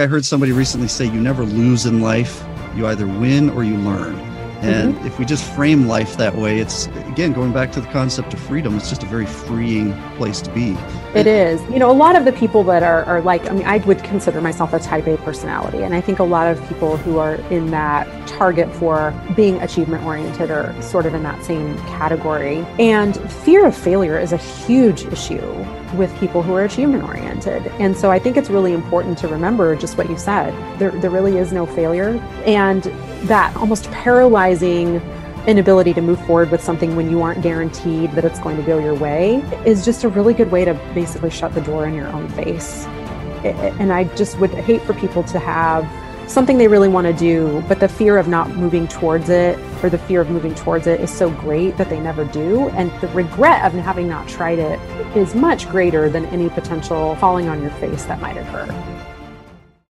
I heard somebody recently say you never lose in life, you either win or you learn. And mm-hmm. if we just frame life that way, it's again going back to the concept of freedom. It's just a very freeing place to be. It is. You know, a lot of the people that are, are like, I mean, I would consider myself a type A personality. And I think a lot of people who are in that target for being achievement oriented are sort of in that same category. And fear of failure is a huge issue with people who are achievement oriented. And so I think it's really important to remember just what you said. There, there really is no failure. And that almost paralyzing inability to move forward with something when you aren't guaranteed that it's going to go your way is just a really good way to basically shut the door in your own face. And I just would hate for people to have something they really want to do, but the fear of not moving towards it or the fear of moving towards it is so great that they never do. And the regret of having not tried it is much greater than any potential falling on your face that might occur.